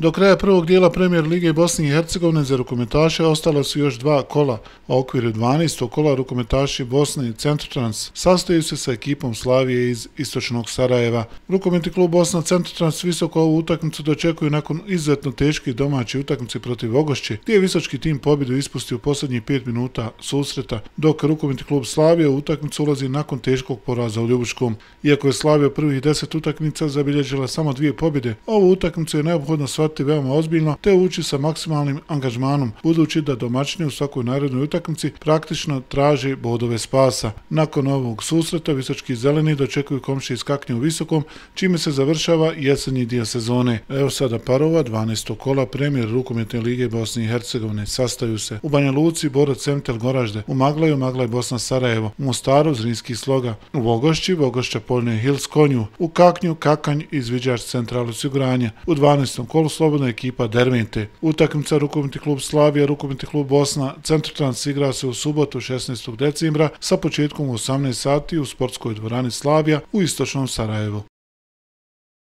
Do kraja prvog dijela premijer Lige Bosne i Hercegovine za rukometaše ostala su još dva kola, a okviru 12. kola rukometaši Bosne i Centrotrans sastaju se sa ekipom Slavije iz Istočnog Sarajeva. Rukometni klub Bosna Centrotrans visoko ovu utakmicu dočekuju nakon izuzetno teške domaće utakmice protiv Ogošće, gdje je visočki tim pobjedu ispustio u posljednjih 5 minuta susreta, dok rukometni klub Slavije u utakmicu ulazi nakon teškog poraza u Ljubuškom. Iako je Slavija prvih 10 utakmica zabilježila samo dvije pobjede, ovu utakmicu je neophodno shvatiti veoma ozbiljno te ući sa maksimalnim angažmanom, budući da domaćini u svakoj narednoj utakmici praktično traži bodove spasa. Nakon ovog susreta Visočki zeleni dočekuju komši iz Kaknje u Visokom, čime se završava jesenji dio sezone. Evo sada parova, 12. kola, premijer rukometne lige Bosne i Hercegovine. Sastaju se u Banja Luci, Borac Centel Goražde, u Maglaju, Maglaj Bosna Sarajevo, u Mostaru, Zrinski sloga, u Vogošći, Vogošća Poljne Hills Konju, u Kaknju, Kakanj, Izviđač Central osiguranja. U 12. kolu slobodna ekipa Dervinte. Utakmica rukometni klub Slavija, rukometni klub Bosna, Centrotrans igra se u subotu 16. decembra sa početkom u 18 sati u sportskoj dvorani Slavija u Istočnom Sarajevu.